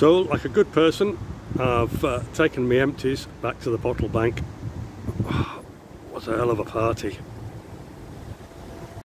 So, like a good person, I've uh, taken my empties back to the bottle bank. What a hell of a party.